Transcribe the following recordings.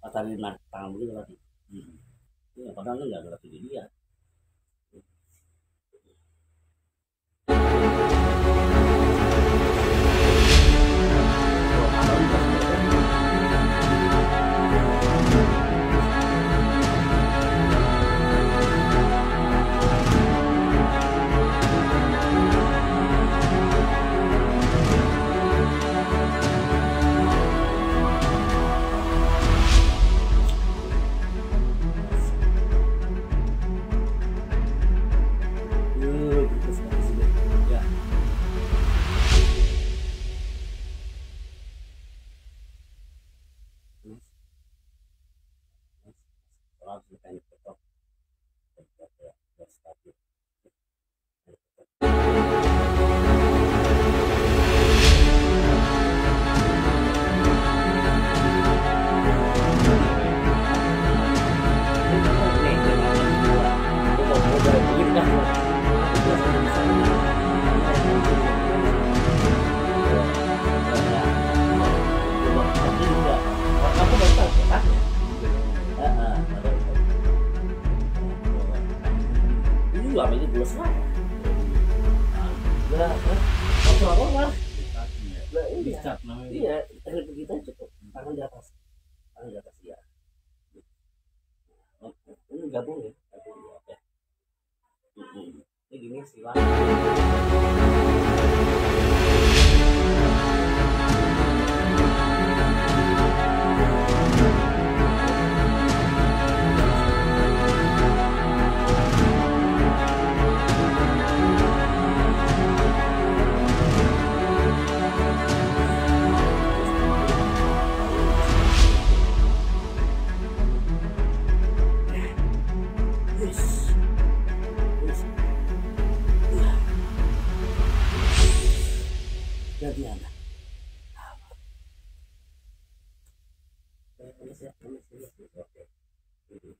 Atau lima markang gitu lagi. Hmm. Ya, padahal kan nggak berarti dia. Ini dua lah apa malah lah ini Dicat namanya. iya teknik kita cukup tangan di atas. Tangan di atas iya. Oke. ini gabung ya gabung ya ini gini silang Ini siap, ini siap, ini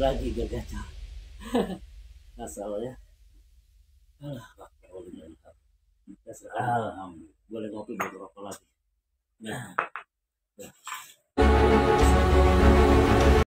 lagi gacor. Masalahnya. Alah, pakai oli mantap. Alhamdulillah. Boleh ngopi rokok lagi. Nah. Ya.